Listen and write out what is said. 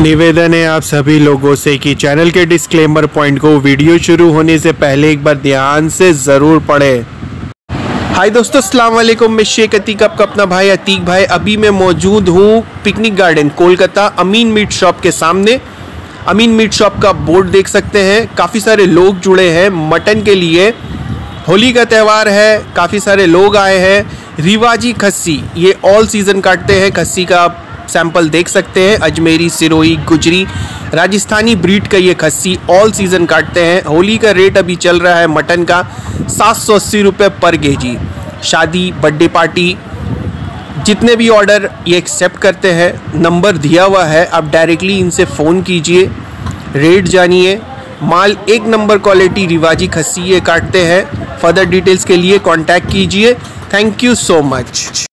निवेदन है आप सभी लोगों से कि चैनल के डिस्क्लेमर पॉइंट को वीडियो शुरू होने से पहले एक बार ध्यान से ज़रूर पढ़ें। हाय दोस्तों, अस्सलाम वालेकुम। मैं शेख अतीक, आपका अपना भाई अतीक भाई। अभी मैं मौजूद हूँ picnic garden Kolkata Amin meat shop के सामने। अमीन मीट शॉप का बोर्ड देख सकते हैं। काफ़ी सारे लोग जुड़े हैं मटन के लिए। होली का त्यौहार है, काफ़ी सारे लोग आए हैं। रिवाजी खस्सी, ये ऑल सीज़न काटते हैं। खस्सी का सैंपल देख सकते हैं। अजमेरी, सिरोही, गुजरी, राजस्थानी ब्रीड का ये खस्सी ऑल सीज़न काटते हैं। होली का रेट अभी चल रहा है मटन का सात सौ अस्सी रुपये पर के जी शादी बर्थडे पार्टी जितने भी ऑर्डर ये एक्सेप्ट करते हैं नंबर दिया हुआ है। आप डायरेक्टली इनसे फ़ोन कीजिए रेट जानिए। माल एक नंबर क्वालिटी रिवाजी खस्सी ये काटते हैं। फर्दर डिटेल्स के लिए कांटेक्ट कीजिए। Thank you so much